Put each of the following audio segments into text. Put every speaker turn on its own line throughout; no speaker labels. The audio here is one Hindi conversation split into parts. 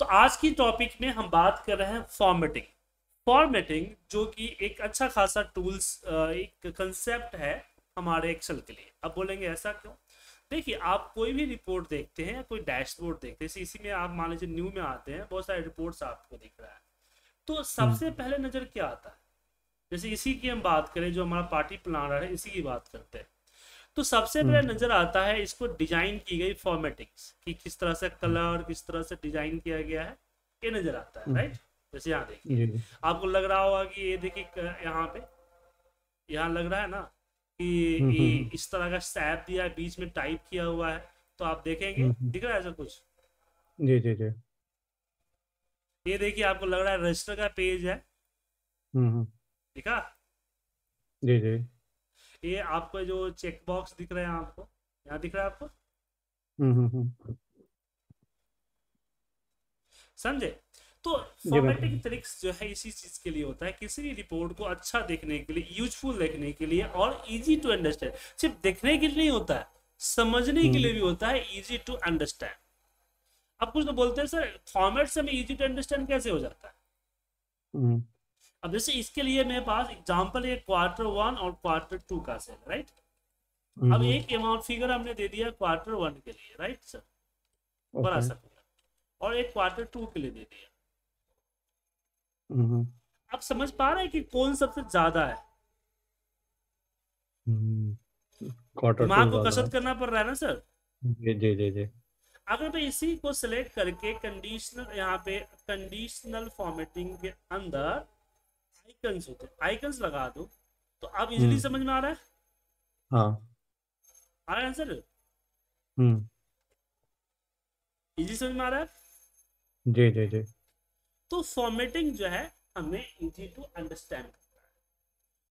तो आज की टॉपिक में हम बात कर रहे हैं फॉर्मेटिंग फॉर्मेटिंग जो कि एक अच्छा खासा टूल्स एक कंसेप्ट है हमारे एक्सेल के लिए। अब बोलेंगे ऐसा क्यों? देखिए आप कोई भी रिपोर्ट देखते हैं कोई डैशबोर्ड देखते हैं इसी में आप मान लीजिए न्यू में आते हैं बहुत सारे रिपोर्ट्स आपको दिख रहा है। तो सबसे
हम्म।
पहले नज़र क्या आता है? जैसे इसी की हम बात करें जो हमारा पार्टी प्लानर है इसी की बात करते हैं। तो सबसे पहले
हम्म।
नज़र आता है इसको डिज़ाइन की गई फॉर्मेटिंग्स कि किस तरह से कलर किस तरह से डिज़ाइन किया गया है ये नज़र आता है
हम्म।
राइट जैसे यहाँ देखिए। आपको लग रहा होगा कि ये देखिए यहाँ पे यहाँ लग रहा है ना कि
हम्म,
ये
हम्म।
इस तरह का सैप दिया है बीच में टाइप किया हुआ है तो आप देखेंगे
हम्म, हम्म।
दिख रहा है ऐसा कुछ?
जी जी जी।
ये देखिए आपको लग रहा है रजिस्टर का पेज है।
हम्म हम्म,
दिखा?
जी जी।
ये आपको जो चेक बॉक्स दिख रहे हैं आपको यहाँ दिख रहा है आपको?
हम्म हम्म, हम्म,
समझे? तो फॉर्मेटिंग ट्रिक्स जो है इसी चीज़ के लिए होता है किसी भी रिपोर्ट को अच्छा देखने के लिए यूजफुल देखने के लिए और इजी टू अंडरस्टैंड सिर्फ़ देखने के लिए नहीं होता है समझने के। लिए भी होता है इजी टू अंडरस्टैंड अब कुछ तो बोलते हैं सर फॉर्मेट से हमें इजी टू अंडरस्टैंड कैसे हो जाता है? अब जैसे इसके लिए मेरे पास एग्ज़ाम्पल है क्वार्टर वन और क्वार्टर टू का सेल राइट अब एक अमाउंट फिगर हमने दे दिया क्वार्टर वन के लिए राइट सर बड़ा सा figure। और एक क्वार्टर टू के लिए दे दिया। आप समझ पा रहे हैं कि कौन सबसे ज़्यादा है?
हम्म,
दिमाग को कसरत करना पड़ रहा है ना सर
जी जी जी जी।
अगर मैं इसी को सिलेक्ट करके कंडीशनल यहाँ पे कंडीशनल फॉर्मेटिंग के अंदर आइकन्स होते हैं। आइकन्स लगा दो। तो आप इजीली
हम्म।
समझ में आ रहा है?
हाँ।
आ रहा है आंसर
हम्म।
इजी समझ में आ रहा है?
जी जी जी।
तो फॉर्मेटिंग जो है हमें इजी टू अंडरस्टैंड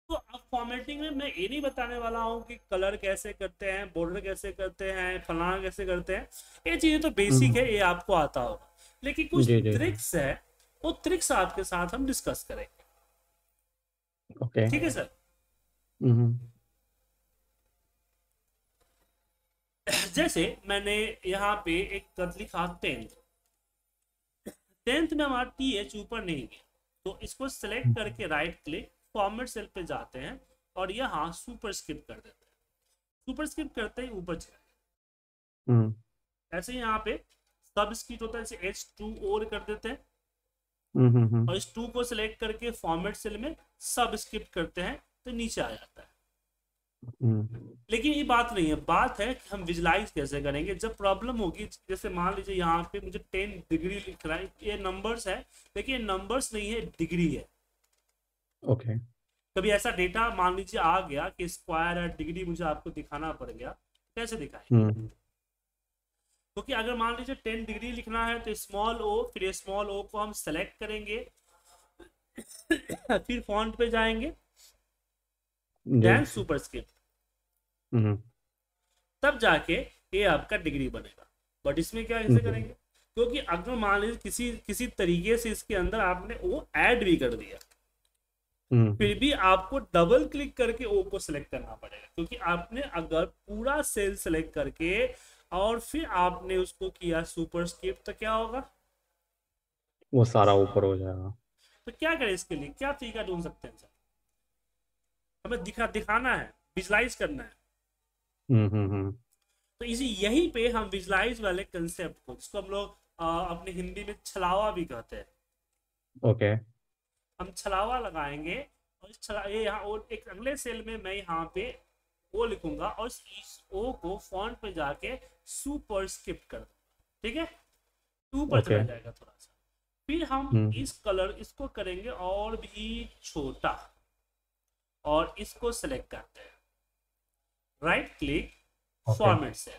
तो अब फॉर्मेटिंग में मैं ये नहीं बताने वाला हूँ कि कलर कैसे करते हैं बॉर्डर कैसे करते हैं फलाना कैसे करते हैं। ये चीज़ें तो बेसिक
हम्म।
है ये आपको आता होगा। लेकिन कुछ। ट्रिक्स है वो ट्रिक्स आपके साथ हम डिस्कस करेंगे।
ओके।
ठीक है सर।
हम्म।
जैसे मैंने यहाँ पे एक कद लिखा टेंथ टेंथ में हमारा टी एच ऊपर नहीं गया तो इसको सेलेक्ट करके राइट क्लिक फॉर्मेट सेल पे जाते हैं और यहाँ सुपर स्क्रिप्ट कर देते हैं। सुपर स्क्रिप्ट करते ही ऊपर चले
हम्म।
ऐसे यहाँ पे सब स्क्रिप्ट होता है जैसे एच टू और कर देते हैं।
हम्म हम्म, हम्म,
और इस टू को सिलेक्ट करके फॉर्मेट सेल में सब स्क्रिप्ट करते हैं तो नीचे आ जाता है।
हम्म,
लेकिन ये बात नहीं है बात है कि हम विजुलाइज कैसे करेंगे। जब प्रॉब्लम होगी जैसे मान लीजिए यहाँ पे मुझे टेन डिग्री लिख रहा है ये नंबर्स है लेकिन ये नंबर्स नहीं है डिग्री है।
ओके।
कभी ऐसा डेटा मान लीजिए आ गया कि स्क्वायर है डिग्री मुझे आपको दिखाना पड़ गया कैसे दिखाए? क्योंकि अगर मान लीजिए टेन डिग्री लिखना है तो स्मॉल ओ फिर स्मॉल ओ को हम सेलेक्ट करेंगे। फिर फॉन्ट पे जाएँगे। Then superscript
hmm.
तब जाके ये आपका डिग्री बनेगा। बट इसमें क्या कैसे
हम्म।
करेंगे? क्योंकि अगर मान लीजिए किसी किसी तरीके से इसके अंदर आपने वो ऐड भी कर दिया। फिर भी आपको डबल क्लिक करके ओ को सिलेक्ट करना पड़ेगा। क्योंकि आपने अगर पूरा सेल सेलेक्ट करके और फिर आपने उसको किया सुपर स्क्रिप्ट तो क्या होगा?
वो सारा ऊपर हो जाएगा।
तो क्या करें इसके लिए? क्या तरीका ढूंढ सकते हैं सर? हमें दिखा दिखाना है विजुलाइज करना है।
हम्म हम्म हम्म।
तो इसी यहीं पे हम विजुलाइज वाले कंसेप्ट को जिसको हम लोग अपने हिंदी में छलावा भी कहते हैं।
ओके
हम छलावा लगाएँगे और इस छला ये यहाँ और एक अगले सेल में मैं यहाँ पे ओ लिखूँगा और इस ओ को फॉन्ट पे जाके सुपर स्क्रिप्ट कर दूँगा। ठीक है? ऊपर
Okay.
चला जाएगा थोड़ा सा। फिर हम
हम्म।
इस कलर इसको करेंगे और भी छोटा और इसको सेलेक्ट करते हैं। Right click format cell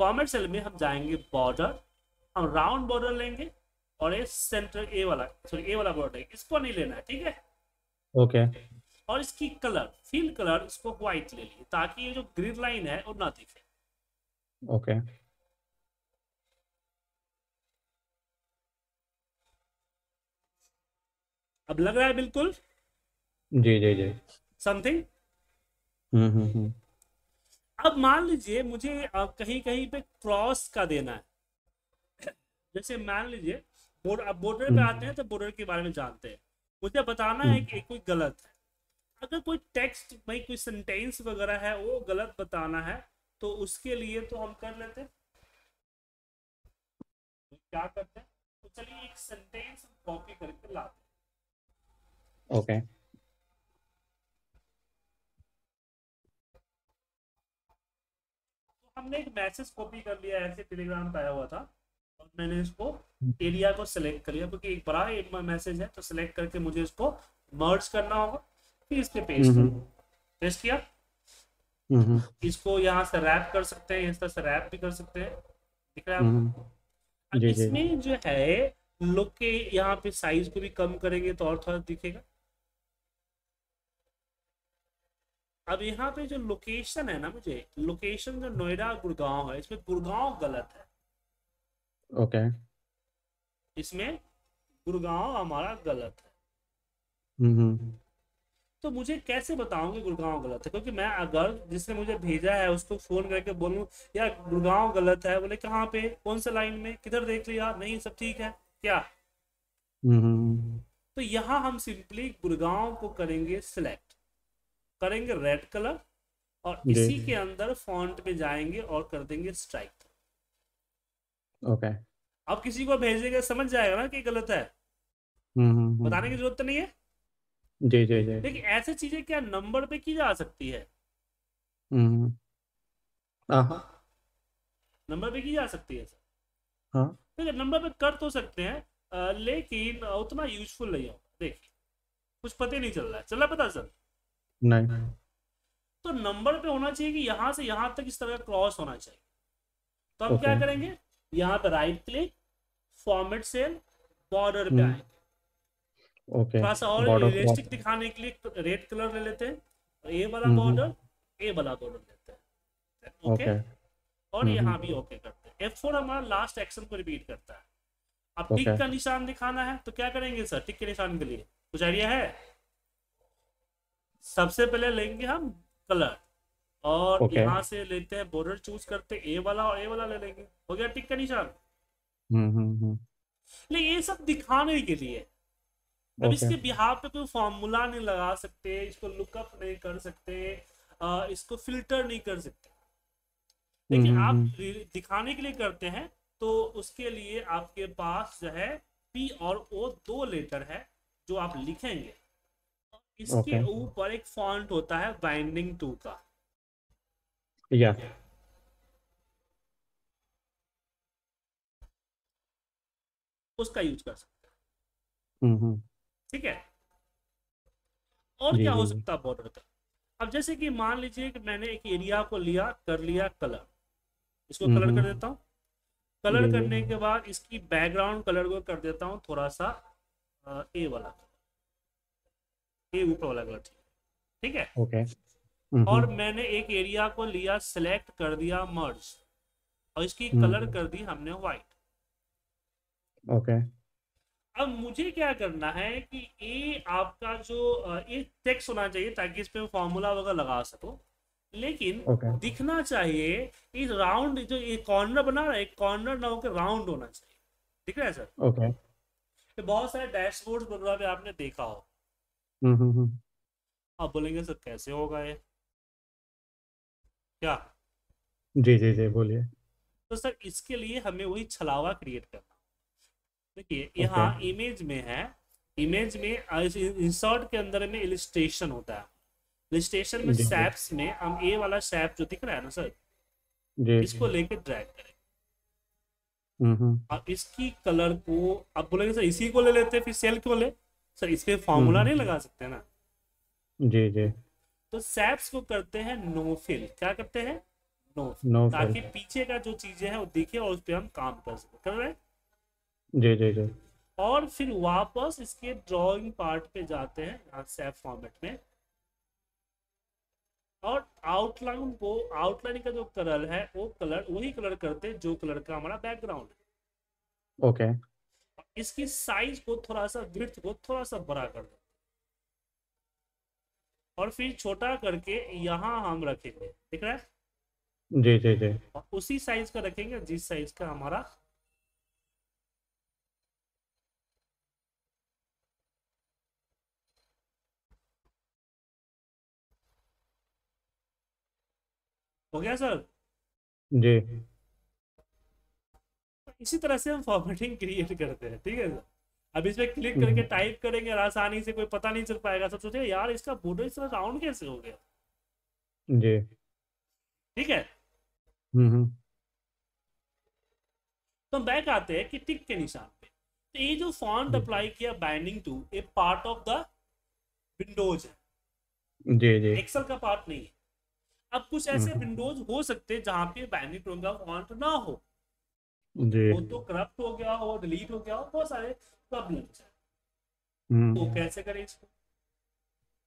format cell में हम जाएँगे बॉर्डर हम राउंड बॉर्डर लेंगे। और ये सेंटर ए वाला सॉरी ए वाला बॉर्डर इसको नहीं लेना है ठीक है?
ओके
और इसकी कलर फिल कलर इसको व्हाइट ले लिए ताकि ये जो ग्रीन लाइन है वो ना दिखे।
ओके
अब लग रहा है बिल्कुल?
जी जी जी।
Something
hmm hmm hmm.
अब मान लीजिए मुझे कहीं कहीं पे क्रॉस का देना है। जैसे मान लीजिए बोर्ड अब बॉर्डर पे
हम्म।
आते हैं तो बॉर्डर के बारे में जानते हैं। मुझे बताना है
हम्म।
कि कोई गलत है। अगर कोई टेक्स्ट भाई कोई सेंटेंस वगैरह है वो गलत बताना है तो उसके लिए तो हम कर लेते हैं। तो क्या करते हैं? तो चलिए एक सेंटेंस कॉपी करके लाते हैं।
ओके
तो हमने एक मैसेज कॉपी कर लिया ऐसे टेलीग्राम पे आया हुआ था। मैंने इसको एरिया को सिलेक्ट कर लिया क्योंकि एक बड़ा मैसेज है तो सिलेक्ट करके मुझे इसको मर्ज करना होगा फिर इस पे पेस्ट
हम्म।
पेस्ट किया?
हम्म
इसको यहाँ से रैप कर सकते हैं इस तरह से रैप भी कर सकते हैं। दिख रहा है?
हम्म।
इसमें जो है लोग के यहाँ पे साइज़ को भी कम करेंगे तो और थोड़ा दिखेगा। अब यहाँ पे जो लोकेशन है ना मुझे लोकेशन जो नोएडा गुड़गांव है इसमें गुड़गांव गलत है।
ओके
इसमें गुड़गांव हमारा गलत है।
हम्म
तो मुझे कैसे बताऊँगे गुड़गांव गलत है? क्योंकि मैं अगर जिसने मुझे भेजा है उसको फ़ोन करके बोलूँ यार गुड़गांव गलत है बोले कहाँ पे? कौन से लाइन में? किधर देख लिया? नहीं सब ठीक है। क्या?
हम्म
तो यहाँ हम सिंपली गुड़गांव को करेंगे सिलेक्ट करेंगे रेड कलर और इसी के अंदर फॉन्ट में जाएँगे और कर देंगे स्ट्राइक
ओके।
अब किसी को भेजेंगे समझ जाएगा ना कि गलत है।
हम्म
बताने की ज़रूरत तो नहीं है?
जी जी जी।
लेकिन ऐसी चीज़ें क्या नंबर पे की जा सकती है?
हम्म
नंबर पे की जा सकती है
हाँ।
ठीक है नंबर पे कर तो सकते हैं लेकिन उतना यूजफुल नहीं होगा। देखिए कुछ पता ही नहीं चल रहा है। चल रहा पता सर?
नहीं।
तो नंबर पे होना चाहिए कि यहाँ से यहाँ तक इस तरह का क्रॉस होना चाहिए। तो हम क्या करेंगे? यहाँ पे right click format cell border पे
हम्म,
आएँगे।
ओके
थोड़ा सा और रियलिस्टिक दिखाने के लिए रेड कलर ले लेते हैं। ए वाला
हम्म,
बॉर्डर ए वाला बॉर्डर लेते हैं। ओके और
हम्म,
यहाँ
हम्म।
भी ओके करते हैं। एफ़ फोर हमारा लास्ट एक्शन को रिपीट करता है। अब टिक
Okay.
का निशान दिखाना है तो क्या करेंगे सर टिक के निशान के लिए। कुछ आइडिया है? सबसे पहले लेंगे हम कलर और
Okay.
यहाँ से लेते हैं बॉर्डर चूज़ करते ए वाला और ए वाला ले लेंगे। हो गया टिक का निशान?
हम्म हम्म हम्म।
ये सब दिखाने के लिए। अब
ओके
इसके बिहार पे कोई फॉर्मूला नहीं लगा सकते इसको लुकअप नहीं कर सकते अ, इसको फ़िल्टर नहीं कर सकते। लेकिन
हम्म,
आप
हम्म।
दिखाने के लिए करते हैं तो उसके लिए आपके पास जो है पी और ओ दो लेटर है जो आप लिखेंगे। इसके। ऊपर एक फॉन्ट होता है बाइंडिंग टू का।
या
उसका यूज़ कर सकते हैं।
हम्म हम्म।
ठीक है? और क्या हो। सकता है बॉर्डर का अब जैसे कि मान लीजिए कि मैंने एक एरिया को लिया कर लिया कलर इसको कलर कर
हम्म।
देता हूँ। कलर। करने के बाद इसकी बैकग्राउंड कलर को कर देता हूँ थोड़ा सा ए वाला। ए ऊपर वाला कलर ठीक है?
ओके हम्म,
और मैंने एक एरिया को लिया सिलेक्ट कर दिया मर्ज और इसकी। कलर कर दी हमने व्हाइट
ओके
अब मुझे क्या करना है कि ये आपका जो ये टेक्स्ट होना चाहिए ताकि इस पे फॉर्मूला वगैरह लगा सको। लेकिन
ओके
दिखना चाहिए इस राउंड जो ये कॉर्नर बना रहा है कॉर्नर ना होकर राउंड होना चाहिए। दिख रहा है सर
ओके
ये बहुत सारे डैशबोर्ड वगैरह पे आपने देखा हो।
हम्म हम्म हम्म
आप बोलेंगे सर कैसे होगा ये? क्या?
जी जी जी बोलिए।
तो सर इसके लिए हमें वही छलावा क्रिएट करना। देखिए यहाँ इमेज में है इमेज में इंसर्ट के अंदर में इलिस्ट्रेशन होता है। इलिस्ट्रेशन में। सैप्स में हम ए वाला सैप जो दिख रहा है ना सर
जी
इसको लेके ड्रैग करें।
हम्म हम्म।
अब इसकी कलर को आप बोलेंगे सर इसी को ले लेते हैं फिर सेल क्यों ले। सर इस पे फॉर्मूला
हम्म।
नहीं लगा सकते ना।
जी जी।
तो सैप्स को करते हैं नो फिल क्या करते हैं? नो
नो
ताकि पीछे का जो चीज़ें हैं वो दिखे और उस पर हम काम कर सकें। कर रहे हैं
जी जी जी।
और फिर वापस इसके ड्राइंग पार्ट पे जाते हैं यहाँ सैप फॉर्मेट में। और आउटलाइन को आउटलाइन का जो कलर है वो कलर वही कलर करते हैं जो कलर का हमारा बैकग्राउंड है।
ओके
इसकी साइज़ को थोड़ा सा विड्थ को थोड़ा सा बड़ा कर हैं। और फिर छोटा करके यहाँ हम रखेंगे दिख रहा है?
जी जी जी।
उसी साइज़ का रखेंगे जिस साइज़ का हमारा हो गया सर?
जी।
इसी तरह से हम फॉर्मेटिंग क्रिएट करते हैं ठीक है सर? अब इस पर क्लिक करके टाइप करेंगे आसानी से कोई पता नहीं चल पाएगा। सब सोचेगा यार इसका बॉर्डर इस तरह राउंड कैसे हो गया?
जी।
ठीक है?
हम्म हम्म।
तो बैक आते हैं कि टिक के निशान पे। तो ये जो फॉन्ट अप्लाई किया binding to a part of the windows है।
जी जी।
एक्सेल का पार्ट नहीं है। अब कुछ ऐसे
हम्म।
विंडोज़ हो सकते हैं जहाँ पे बाइंडिंग टोन का फॉन्ट ना हो।
जी।
वो तो करप्ट हो गया हो डिलीट हो गया हो बहुत सारे प्रॉब्लम्स है? तो
हम्म
कैसे करें इसको?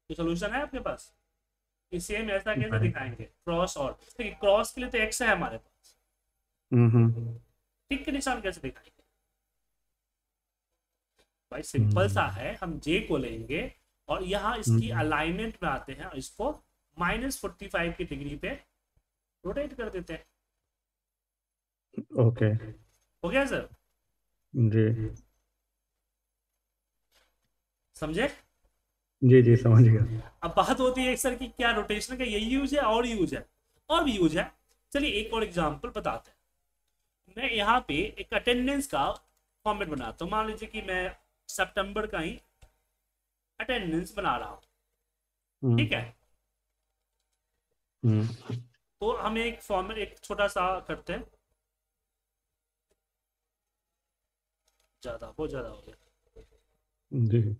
तो सोल्यूशन है आपके पास? ये सेम ऐसा कैसे दिखाएँगे? क्रॉस और। देखिए क्रॉस के लिए तो एक्स है हमारे पास।
हम्म हम्म।
टिक के निशान कैसे दिखाएँगे? भाई सिंपल सा
हम्म।
है। हम जे को लेंगे और यहाँ इसकी
हम्म।
अलाइनमेंट में आते हैं और इसको माइनस फोर्टी फाइव की डिग्री पे रोटेट कर देते हैं।
ओके
हो गया सर
जी।
समझे?
जी जी समझ गया।
अब बात होती है सर कि क्या रोटेशन का यही यूज़ है और यूज़ है? और भी यूज़ है। चलिए एक और एग्जांपल बताते हैं। मैं यहाँ पे एक अटेंडेंस का फॉर्मेट बनाता हूँ। मान लीजिए कि मैं सितंबर का ही अटेंडेंस बना रहा हूँ।
हम्म,
ठीक है?
हम्म।
तो हम एक फॉर्मेट एक छोटा सा करते हैं। ज़्यादा बहुत ज़्यादा हो गया।
जी।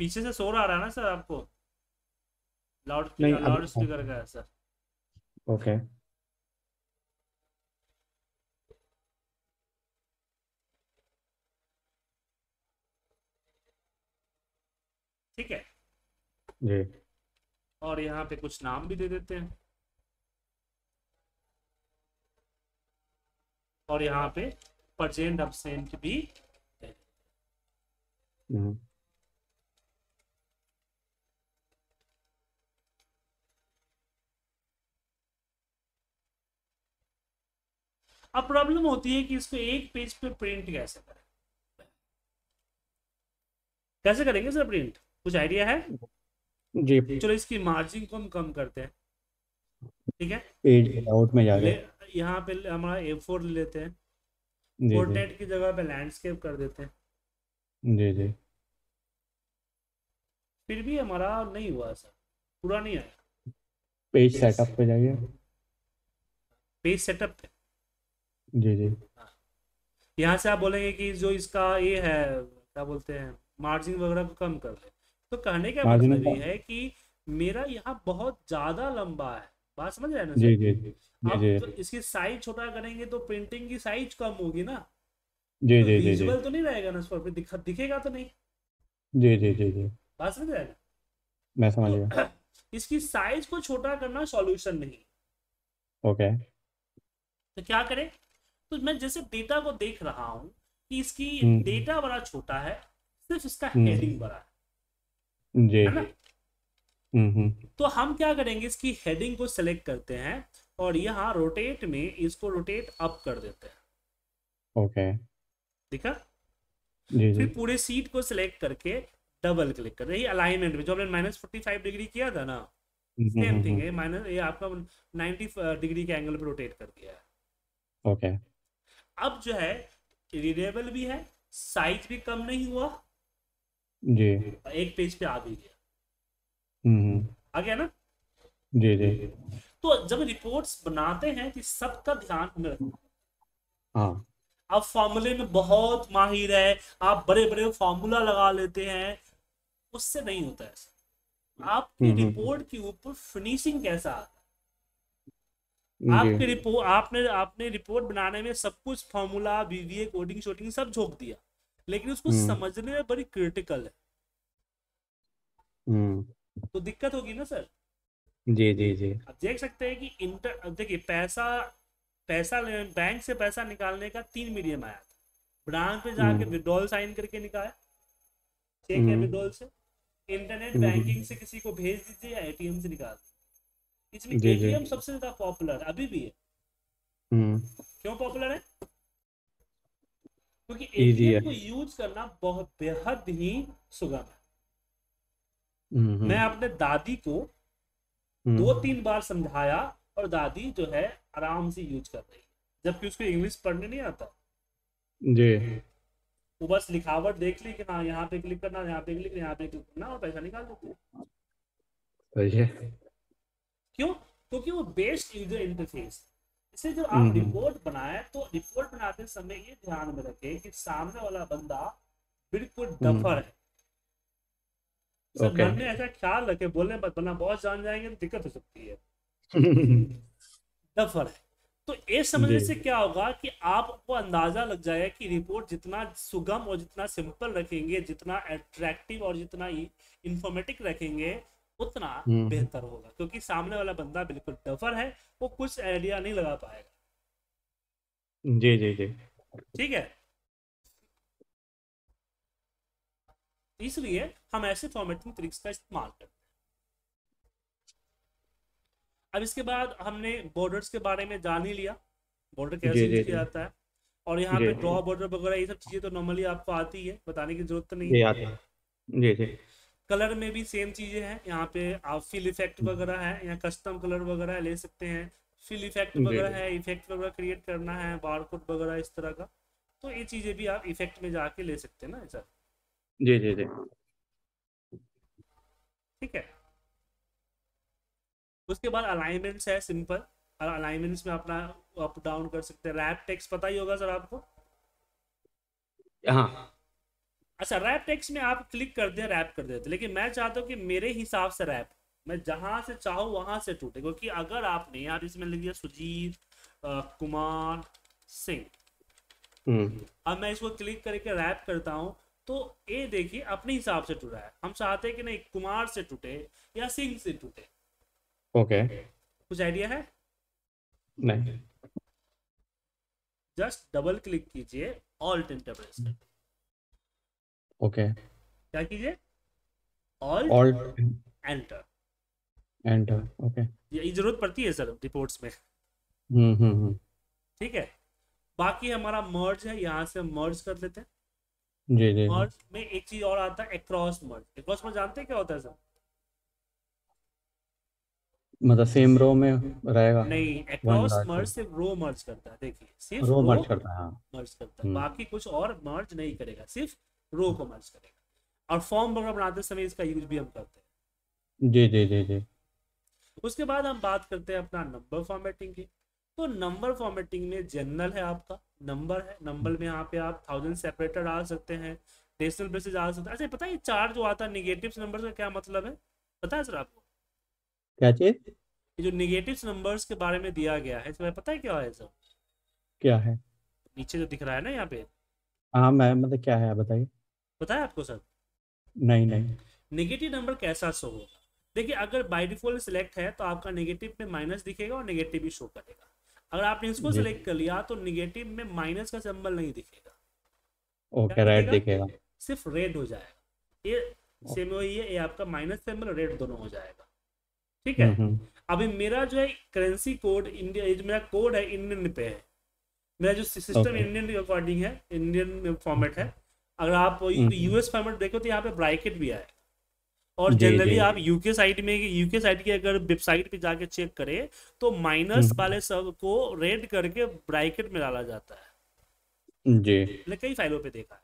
पीछे से शोर आ रहा है ना सर आपको? लाउड स्पीकर लाउड स्पीकर का है सर।
ओके
ठीक है।
जी।
और यहाँ पे कुछ नाम भी दे देते हैं। और यहाँ पे परसेंट अपसेंट भी
हम्म।
अब प्रॉब्लम होती है कि इसको एक पेज पे प्रिंट कैसे करें? कैसे करेंगे सर प्रिंट कुछ आइडिया है?
जी।
चलो इसकी मार्जिन को हम कम करते हैं। ठीक है?
पेज लेआउट में जाके।
यहाँ पे हमारा ए फोर ले लेते हैं। पोर्ट्रेट की जगह पे लैंडस्केप कर देते हैं।
जी जी।
फिर भी हमारा नहीं हुआ सर पूरा नहीं आया।
पेज सेटअप पे जाइए।
पेज सेटअप पे?
जी जी।
यहाँ से आप बोलेंगे कि जो इसका ये है क्या बोलते हैं मार्जिन वगैरह को कम कर ले तो कहने का मतलब ये है कि मेरा यहाँ बहुत ज़्यादा लंबा है। बात समझ रहे हैं ना
जी जी जी। जी
तो इसकी साइज़ छोटा करेंगे तो प्रिंटिंग की साइज़ कम होगी ना?
जी
तो
जी जी
विजुअल तो नहीं रहेगा ना उस पर दिख, दिखेगा तो नहीं।
जी जी जी जी।
बात समझ रहे हैं
मैं समझ गया।
इसकी साइज़ को छोटा करना सॉल्यूशन नहीं।
ओके
तो क्या करें? तो मैं जैसे डेटा को देख रहा हूँ कि इसकी
हम्म।
डेटा बड़ा छोटा है सिर्फ़ इसका
हम्म।
हेडिंग बड़ा है।
जी
है ना?
हम्म हम्म।
तो हम क्या करेंगे इसकी हेडिंग को सिलेक्ट करते हैं और यहाँ रोटेट में इसको रोटेट अप कर देते हैं।
ओके जी जी।
फिर पूरे सीट को सिलेक्ट करके डबल क्लिक कर ये अलाइनमेंट में जो हमने माइनस फोर्टी फाइव डिग्री किया था ना
हम्म,
सेम
हम्म,
थिंग
हम्म,
है। माइनस ये आपका नाइन्टी डिग्री के एंगल पे रोटेट कर दिया है।
ओके
अब जो है रीडेबल भी है साइज़ भी कम नहीं हुआ।
जी।
एक पेज पे आ भी गया।
हम्म हम्म,
आ गया ना?
जी जी।
तो जब रिपोर्ट्स बनाते हैं तो सबका ध्यान हमें रखना।
हाँ।
आप फॉर्मूले में बहुत माहिर है आप बड़े बड़े फॉर्मूला लगा लेते हैं उससे नहीं होता है। आपकी
हम्म, हम्म।
रिपोर्ट के ऊपर फिनिशिंग कैसा आता आपकी रिपोर्ट आपने आपने रिपोर्ट बनाने में सब कुछ फॉर्मूला वीवीए कोडिंग शोडिंग सब झोंक दिया। लेकिन उसको
हम्म।
समझने में बड़ी क्रिटिकल है।
हम्म।
तो दिक्कत होगी ना सर?
जी जी जी।
आप देख सकते हैं कि इंटर देखिए पैसा पैसा बैंक से पैसा निकालने का तीन मीडियम आया था। ब्रांच पे जाके
हम्म।
विड्रॉल साइन करके निकाला। चेक है। विड्रॉल से। इंटरनेट। बैंकिंग से किसी को भेज दीजिए या एटीएम से निकाल दीजिए। इसमें
जी, जी।
सबसे ज़्यादा पॉपुलर अभी भी है।
हम्म।
क्यों पॉपुलर है? क्योंकि एटीएम को यूज़ करना बहुत बेहद ही सुगम है।
हम्म
मैं अपने दादी को दो
हम्म।
तीन बार समझाया और दादी जो है आराम से यूज़ कर रही है। जबकि उसको इंग्लिश पढ़ने नहीं आता।
जी।
वो बस लिखावट देख ली कि हाँ यहाँ पे क्लिक करना यहाँ पे क्लिक यहाँ पे क्लिक करना और पैसा निकाल देते है। क्यों? क्योंकि वो बेस्ड यूज़र इंटरफेस इसे जब आप रिपोर्ट बनाए तो रिपोर्ट बनाते समय ये ध्यान में रखें कि सामने वाला बंदा बिल्कुल
हम्म।
डफर है। सर मन में ऐसा ख्याल रखे बोलने मत वरना बहुत जान जाएँगे तो दिक्कत हो सकती है। डफर है। तो ये समझने से क्या होगा कि आपको अंदाज़ा लग जाएगा कि रिपोर्ट जितना सुगम और जितना सिंपल रखेंगे जितना अट्रैक्टिव और जितना इंफॉर्मेटिव रखेंगे उतना
हम्म।
बेहतर होगा क्योंकि सामने वाला बंदा बिल्कुल डफर है वो कुछ आइडिया नहीं लगा पाएगा।
जी जी जी।
ठीक है? इसलिए हम ऐसे फॉर्मेटिंग ट्रिक्स का इस्तेमाल करते हैं। अब इसके बाद हमने बॉर्डर्स के बारे में जान ही लिया बॉर्डर कैसे किया जाता है। और यहाँ पे ड्रॉ बॉर्डर वगैरह ये सब चीज़ें तो नॉर्मली आपको आती है बताने की ज़रूरत तो नहीं है।
जी जी।
कलर में भी सेम चीज़ें हैं। यहाँ पे आप फिल इफ़ेक्ट वगैरह है या कस्टम कलर वगैरह ले सकते हैं। फिल इफ़ेक्ट वगैरह है इफ़ेक्ट वगैरह क्रिएट करना है बारकोड वगैरह इस तरह का। तो ये चीज़ें भी आप इफ़ेक्ट में जाके ले सकते हैं ना सर
जी जी जी।
ठीक है। उसके बाद अलाइनमेंट्स है सिंपल अलाइनमेंट्स में अपना अप डाउन कर सकते हैं। रैप टेक्स्ट पता ही होगा सर आपको?
हाँ।
अच्छा रैप टेक्स्ट में आप क्लिक कर दें रैप कर देते लेकिन मैं चाहता हूँ कि मेरे हिसाब से रैप मैं जहाँ से चाहूँ वहाँ से टूटे। क्योंकि अगर आपने यहाँ इसमें लिख दिया सुजीत कुमार सिंह।
हम्म।
अब मैं इसको क्लिक करके रैप करता हूँ तो ये देखिए अपने हिसाब से टूटा है। हम चाहते हैं कि नहीं कुमार से टूटे या सिंह से टूटे।
ओके
कुछ आइडिया है?
नहीं।
जस्ट डबल क्लिक कीजिए ऑल्ट एंटर प्रेस
ओके
क्या कीजिए? Alt
alt
enter
enter okay
ये ज़रूरत पड़ती है सर रिपोर्ट्स में।
हम्म हम्म हम्म।
ठीक है? बाकी हमारा मर्ज है यहाँ से मर्ज कर लेते हैं।
जी जी
मर्ज में एक चीज़ और आता है अक्रॉस मर्ज अक्रॉस मर्ज जानते हैं क्या होता है सर?
मतलब सेम रो में रहेगा?
नहीं
वन
अक्रॉस मर्ज सिर्फ़ रो मर्ज करता है देखिए। सिर्फ़
रो
रो
मर्ज करता है हाँ।
मर्ज करता है।
हम्म।
बाकी कुछ और मर्ज नहीं करेगा सिर्फ़ रो को मर्ज करेगा। और फॉर्म वगैरह बनाते समय इसका यूज़ भी हम करते हैं।
जी जी जी जी।
उसके बाद हम बात करते हैं अपना नंबर फॉर्मेटिंग की। तो नंबर फॉर्मेटिंग में जनरल है आपका नंबर है नंबर में यहाँ पे आप थाउज़ेंड सेपरेटर डाल सकते हैं डेसिमल प्लेसेस डाल सकते हैं। अच्छा पता है चार जो आता है निगेटिव नंबर का क्या मतलब है? पता है सर आपको?
क्या चीज़?
ये जो निगेटिव नंबर्स के बारे में दिया गया है इसमें पता है क्या है सर?
क्या है?
नीचे जो दिख रहा है ना यहाँ पे।
हाँ मैं मतलब क्या है बताइए।
पता है आपको सर?
नहीं नहीं।
नेगेटिव नंबर कैसा शो होगा? देखिए अगर बाय डिफ़ॉल्ट सिलेक्ट है तो आपका नेगेटिव में माइनस दिखेगा और नेगेटिव भी शो करेगा। अगर आपने इसको सिलेक्ट कर लिया तो नेगेटिव में माइनस का सिंबल नहीं दिखेगा।
ओके राइट
दिखेगा? सिर्फ़ रेड हो जाएगा। ये सेम वही है ये आपका माइनस सिंबल रेड दोनों हो जाएगा। ठीक है?
हम्म हम्म।
अभी मेरा जो है करेंसी कोड इंडिया मेरा कोड है इंडियन पे है। मेरा जो सिस्टम इंडियन अकॉर्डिंग है इंडियन फॉर्मेट है अगर आप
हम्म
यूएस फॉर्मेट देखो तो यहाँ पे ब्राइकेट भी आए और जनरली आप यूके साइट में यूके साइट की अगर वेबसाइट पे जाके चेक करें तो माइनस
हम्म।
वाले सबको रेड करके ब्रैकेट में डाला जाता है।
जी।
मैंने कई फाइलों पे देखा है।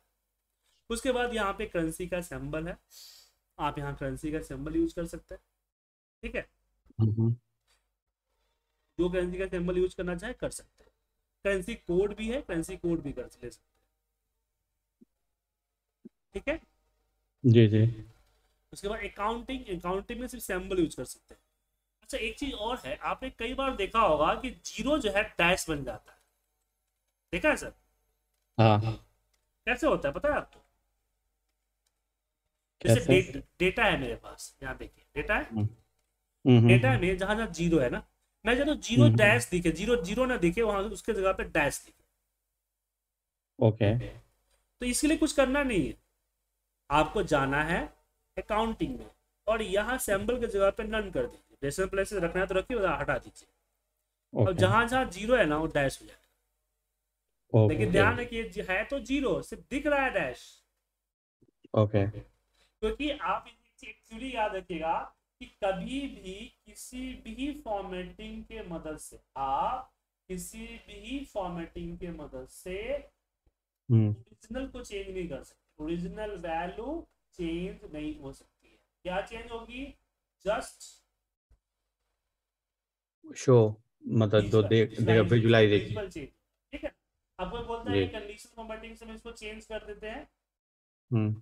उसके बाद यहाँ पे करेंसी का सिंबल है। आप यहाँ करेंसी का सिंबल यूज़ कर सकते हैं। ठीक है?
हम्म
जो करेंसी का सिंबल यूज़ करना चाहे कर सकते हैं। करेंसी कोड भी है करेंसी कोड भी कर ले सकते हैं। ठीक है?
जी जी।
उसके बाद अकाउंटिंग अकाउंटिंग में सिर्फ़ सिंबल यूज़ कर सकते हैं। अच्छा एक चीज़ और है आपने कई बार देखा होगा कि ज़ीरो जो है डैश बन जाता है। देखा है सर
हाँ।
कैसे होता है पता है आपको? जैसे डेट, डेटा है मेरे पास यहाँ देखिए डेटा है?
हम्म। हम्म
डेटा में जहाँ जहाँ ज़ीरो है ना। मैं हूँ ज़ीरो
हम्म
डैश दिखे ज़ीरो ज़ीरो ना दिखे वहाँ उसके जगह पे डैश दिखे।
ओके।
तो इसके लिए कुछ करना नहीं है। आपको जाना है अकाउंटिंग में। और यहाँ सैम्बल की जगह पे नन कर दीजिए। डेसिमल प्लेसेस रखना है तो रखिए हटा दीजिए। अब
ओके
जहाँ जहाँ ज़ीरो है ना वो डैश हो जाएगा। लेकिन ध्यान रखिए है तो ज़ीरो सिर्फ़ दिख रहा है डैश
ओके
क्योंकि आप एक थ्योरी याद रखिएगा कि कभी भी किसी भी फॉर्मेटिंग के मदद से आप किसी भी फॉर्मेटिंग के मदद से
हम्म।
ओरिजिनल को चेंज नहीं कर सकते। ओरिजिनल वैल्यू चेंज नहीं हो सकती है। क्या चेंज होगी? जस्ट
शो मतलब जो देख देगा विजुलाइजेशन
ठीक है? अब कोई बोलता है कंडीशन फॉर्मेटिंग से हम इसको चेंज कर देते हैं।
हम्म।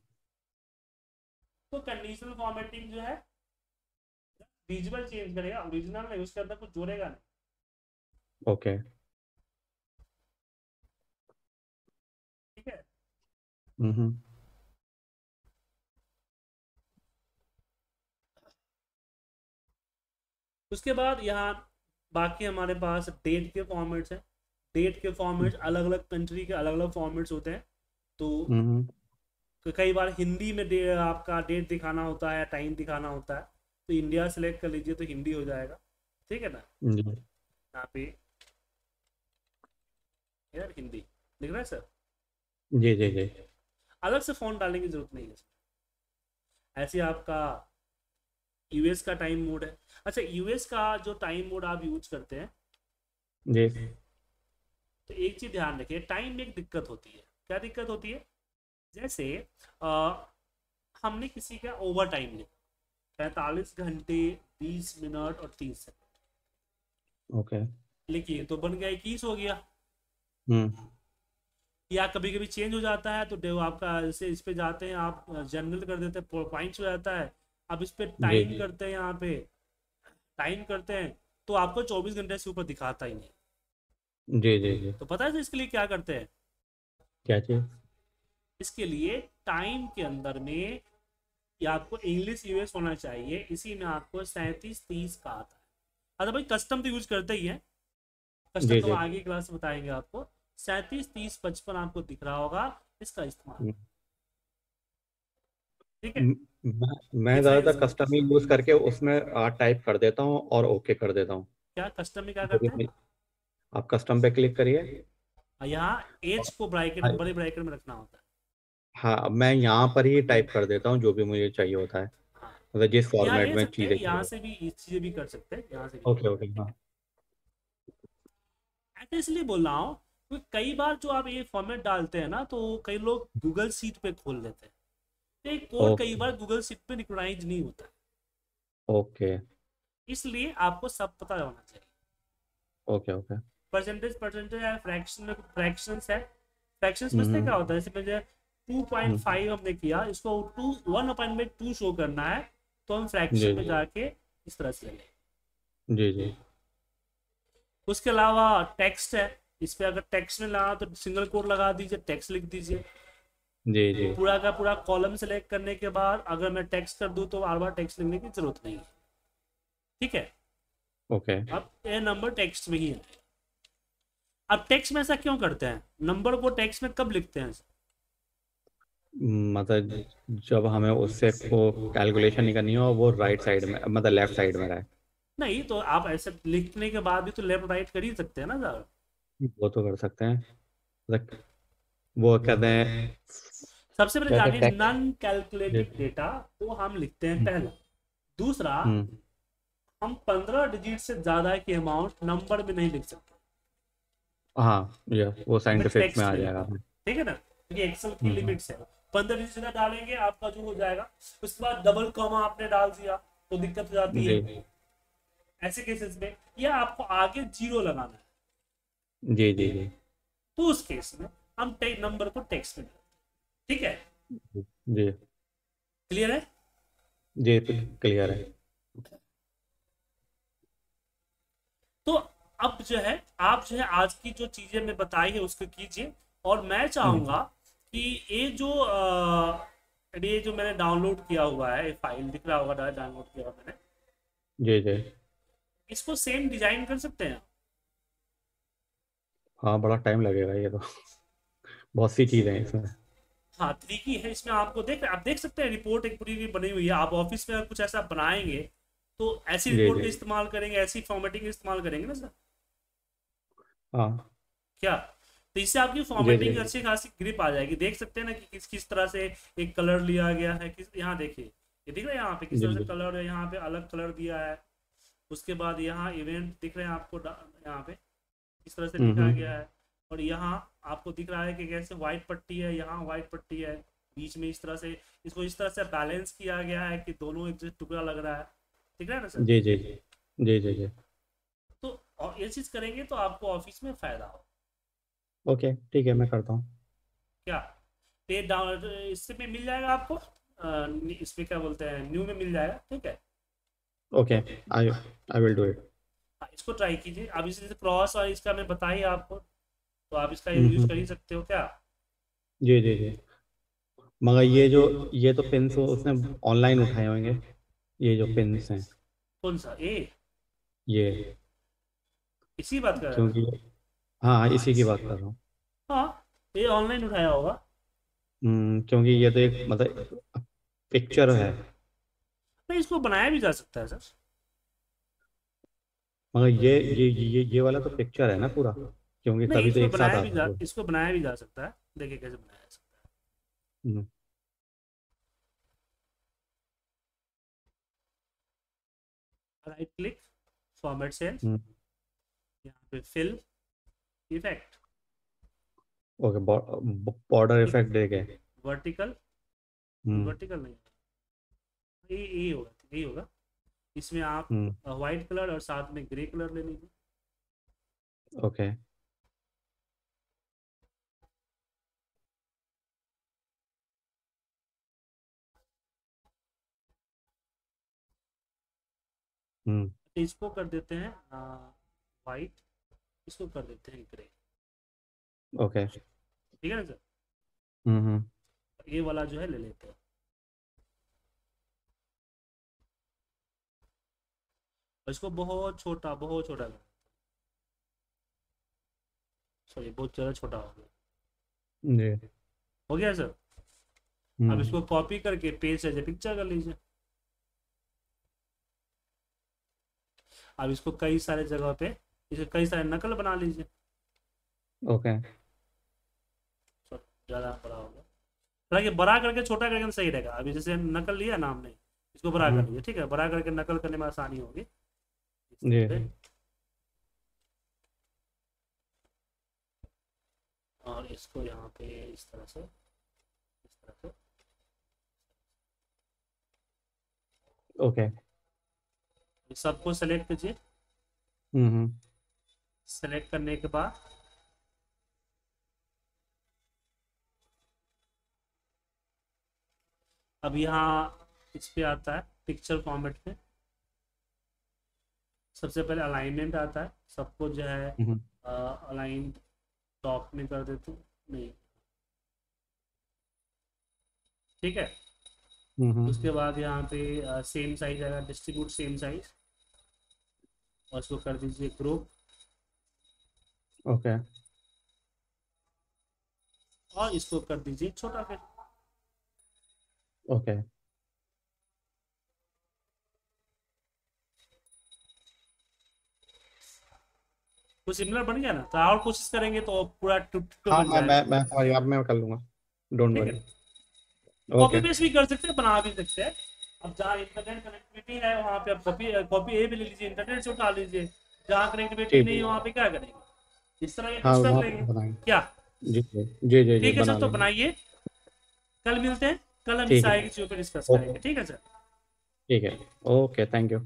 तो कंडीशनल फॉर्मेटिंग जो है विजुअल चेंज करेगा। ओरिजिनल नहीं उसके अंदर कुछ जोड़ेगा नहीं।
ओके
ठीक
हम्म
उसके बाद यहाँ बाकी हमारे पास डेट के फॉर्मेट्स हैं। डेट के फॉर्मेट्स अलग अलग कंट्री के अलग अलग फॉर्मेट्स होते हैं। तो
हम्म
तो कई बार हिंदी में डे, आपका डेट दिखाना होता है टाइम दिखाना होता है। तो इंडिया सेलेक्ट कर लीजिए तो हिंदी हो जाएगा। ठीक है ना? यहाँ पे यार हिंदी। लिख रहा है सर
जी जी जी।
अलग से फ़ोन डालने की ज़रूरत नहीं है ऐसे आपका यूएस का टाइम मोड है. अच्छा यूएस का जो टाइम मोड आप यूज़ करते हैं
जी।
तो एक चीज़ ध्यान रखिए टाइम में एक दिक्कत होती है. क्या दिक्कत होती है? जैसे आ, हमने किसी का ओवर टाइम लिखा पैंतालीस घंटे बीस मिनट और तीस सेकंड.
ओके
लिखिए तो बन गया इक्कीस हो गया.
हम्म।
या कभी कभी चेंज हो जाता है तो डे- आपका जैसे इस पे जाते हैं आप जनरल कर देते हैं पॉइंट्स हो जाता है। अब इस पे टाइम करते हैं यहाँ पे। टाइम करते हैं तो आपको चौबीस घंटे से ऊपर दिखाता ही नहीं।
जी जी जी।
तो पता है इसके लिए क्या करते हैं?
क्या चीज़?
इसके लिए टाइम के अंदर में या आपको इंग्लिश यूएस होना चाहिए इसी में आपको सैंतीस तीस का आता है। अच्छा भाई कस्टम तो यूज़ करते ही है। कस्टम तो आगे क्लास में बताएँगे आपको। सैंतीस तीस पचपन आपको दिख रहा होगा इसका इस्तेमाल।
हम्म।
ठीक है?
मैं ज़्यादातर कस्टम यूज़ करके उसमें टाइप कर देता हूँ और ओके कर देता हूँ।
क्या कस्टम में क्या करते हैं?
आप कस्टम पे क्लिक करिए।
हाँ, यहाँ एज को ब्रैकेट
हाँ।
बड़े ब्रैकेट में रखना होता है।
हाँ मैं यहाँ पर ही टाइप कर देता हूँ जो भी मुझे चाहिए होता है।
हाँ।
मतलब जिस फॉर्मेट में चीज़ें
यहाँ से भी ये चीज़ें भी कर सकते हैं यहाँ से
ओके ओके हाँ।
ऐसे इसलिए बोल रहा हूँ क्योंकि कई बार जो आप ये फॉर्मेट डालते हैं ना तो कई लोग गूगल सीट पे खोल लेते हैं। तो एक कोड कई बार गूगल सीट पे रिकॉग्नाइज नहीं होता
ओके।
इसलिए आपको सब पता होना चाहिए।
Okay okay.
परसेंटेज परसेंटेज है फ्रैक्शन फ्रैक्शंस है। फ्रैक्शंस में
हम्म।
क्या होता है? जैसे मुझे टू पॉइंट फाइव हमने किया इसको two one a point to show करना है तो हम फ्रैक्शन में जाके इस तरह से लें
जी जी।
उसके अलावा टेक्स्ट है। इस पे अगर टेक्स्ट में लगा तो सिंगल कोड लगा दीजिए टेक्स्ट लिख दीजिए।
जी जी।
पूरा का पूरा कॉलम सेलेक्ट करने के बाद अगर मैं टेक्स्ट कर दूँ तो बार बार टेक्स्ट लिखने की ज़रूरत नहीं है। ठीक है?
ओके
अब ये नंबर टेक्स्ट में ही है। अब टेक्स्ट में ऐसा क्यों करते हैं? नंबर को टेक्स्ट में कब लिखते हैं?
मतलब जब हमें उससे को कैलकुलेशन नहीं करनी हो वो राइट साइड में मतलब लेफ़्ट साइड में रहे।
नहीं तो आप ऐसे लिखने के बाद भी तो लेफ़्ट राइट कर ही सकते हैं ना सर
वो तो कर सकते हैं। वो कहते हैं
सबसे पहले
text-
नॉन कैलकुलेटेड डेटा वो हम लिखते हैं पहला। दूसरा
हम्म।
हम पंद्रह डिजिट से ज़्यादा की अमाउंट नंबर में नहीं लिख सकते।
हाँ ये वो साइंटिफिक में आ जाएगा।
ठीक है ना? क्योंकि एक्सेल की
हम्म।
लिमिट्स है। पंद्रह डिजिट से डालेंगे आपका जो हो जाएगा। उसके बाद डबल कॉमा आपने डाल दिया तो दिक्कत हो जाती है। ऐसे केसेस में या आपको आगे ज़ीरो लगाना है।
जी जी जी।
तो उस केस में हम नंबर को टेक्स्ट में ठीक है?
जी।
क्लियर है?
जी क्लियर है।
तो अब जो है आप जो है आज की जो चीज़ें मैं बताई है उसको कीजिए और मैं चाहूँगा कि ये जो अ, ये जो मैंने डाउनलोड किया हुआ है ये फ़ाइल दिख रहा होगा डाउनलोड किया हुआ मैंने।
जी जी।
इसको सेम डिज़ाइन कर सकते हैं
हाँ बड़ा टाइम लगेगा ये तो। बहुत सी चीज़ें हैं इसमें।
हाँ तरीकी है इसमें आपको देख आप देख सकते हैं रिपोर्ट एक पूरी की बनी हुई है। आप ऑफ़िस में कुछ ऐसा बनाएँगे तो ऐसी रिपोर्ट का इस्तेमाल करेंगे ऐसी फॉर्मेटिंग का इस्तेमाल करेंगे ना सर?
हाँ।
क्या? तो इससे आपकी फॉर्मेटिंग अच्छी खासी ग्रिप आ जाएगी। देख सकते हैं ना कि किस किस तरह से एक कलर लिया गया है किस यहाँ देखिए। ये दिख रहा है यहाँ पे किस तरह से कलर है यहाँ पे अलग कलर दिया है। उसके बाद यहाँ इवेंट दिख रहे हैं आपको यहाँ पे। इस तरह से
हम्म
लिखा
हम्म।
गया है। और यहाँ आपको दिख रहा है कि कैसे व्हाइट पट्टी है यहाँ व्हाइट पट्टी है। बीच में इस तरह से इसको इस तरह से बैलेंस किया गया है कि दोनों एक जैसे टुकड़ा लग रहा है। रहा है ना सर?
जी जी जी। जी जी जी।
तो और ये चीज़ करेंगे तो आपको ऑफ़िस में फ़ायदा हो
ओके ठीक है मैं करता हूँ।
क्या? पे डाउन इससे में मिल जाएगा आपको? इसमें क्या बोलते हैं? न्यू में मिल जाएगा? ठीक है।
Okay I I will do it
इसको ट्राई कीजिए। अब इसी से क्रॉस और इसका मैं बताइए आपको तो आप इसका
हम्म
यूज़ कर
हम्म।
ही सकते हो क्या?
जी जी जी। मगर ये जो ये तो पिन्स उसने ऑनलाइन उठाए होंगे। ये जो पिन्स हैं।
कौन सा? ए
ये।
इसी बात कर
क्योंकि हाँ हाँ इसी की बात कर रहा हूँ।
हाँ ये ऑनलाइन उठाया होगा।
हम्म, क्योंकि ये तो एक मतलब पिक्चर है।
इसको बनाया भी जा सकता है सर।
मगर ये ये ये ये वाला तो पिक्चर है ना पूरा क्योंकि तभी तो एक साथ आता है।
इसको बनाया भी जा सकता है देखिए कैसे बनाया जा सकता है। राइट क्लिक फॉर्मेट सेल
हम्म,
यहाँ पे fill effect
okay border effect दे गए
वर्टिकल
हम्म।
वर्टिकल नहीं ये ये होगा यही होगा। इसमें आप
हम्म।
व्हाइट कलर और साथ में ग्रे कलर ले लीजिए।
Okay hmm.
इसको कर देते हैं वाइट इसको कर देते हैं ग्रे
ओके
ठीक है ना सर?
हम्म हम्म।
ये वाला जो है ले लेते हैं। इसको बहुत छोटा बहुत छोटा कर सॉरी बहुत ज़्यादा छोटा हो गया।
जी।
हो गया सर अब
हम्म।
इसको कॉपी करके पेज से पिक्चर कर लीजिए। अब इसको कई सारे जगह पे इसे कई सारे नकल बना लीजिए।
ओके
ज़्यादा बड़ा हो गया। हालाँकि बड़ा करके छोटा करके तो सही रहेगा। अभी जैसे नकल लिया ना हमने इसको बड़ा कर
हम्म।
लीजिए ठीक है? बड़ा करके नकल करने में आसानी होगी।
जी।
और इसको यहाँ पे इस तरह से इस तरह से।
ओके।
सबको सेलेक्ट कीजिए।
हम्म हम्म।
सेलेक्ट करने के बाद। अब यहाँ इस पे आता है पिक्चर फॉर्मेट में सबसे पहले अलाइनमेंट आता है सबको जो है
हम्म।
अलाइन टॉप में कर देते हैं नहीं ठीक है?
हम्म हम्म।
उसके बाद यहाँ पे सेम साइज़ आएगा डिस्ट्रीब्यूट सेम साइज़ और इसको कर दीजिए ग्रुप
ओके
और इसको कर दीजिए छोटा फिर।
ओके
कुछ सिमिलर बन गया ना? तो और कोशिश करेंगे तो पूरा टूट
हाँ मैं मैं मैं सॉरी अब मैं कर लूँगा। डोंट वरी
कॉपी पेस्ट भी कर सकते हैं बना भी सकते हैं। अब जहाँ इंटरनेट कनेक्टिविटी है वहाँ पे आप कॉपी कॉपी ए भी ले लीजिए इंटरनेट से उठा लीजिए। जहाँ कनेक्टिविटी नहीं वहाँ पे क्या करेंगे? इस तरह ये
हाँ
कर लेंगे। क्या?
जी जी जी
ठीक है सर तो बनाइए। कल मिलते हैं। कल हम इस आगे चीज़ों पर डिस्कस करेंगे। ठीक है सर।
ठीक है। Okay thank you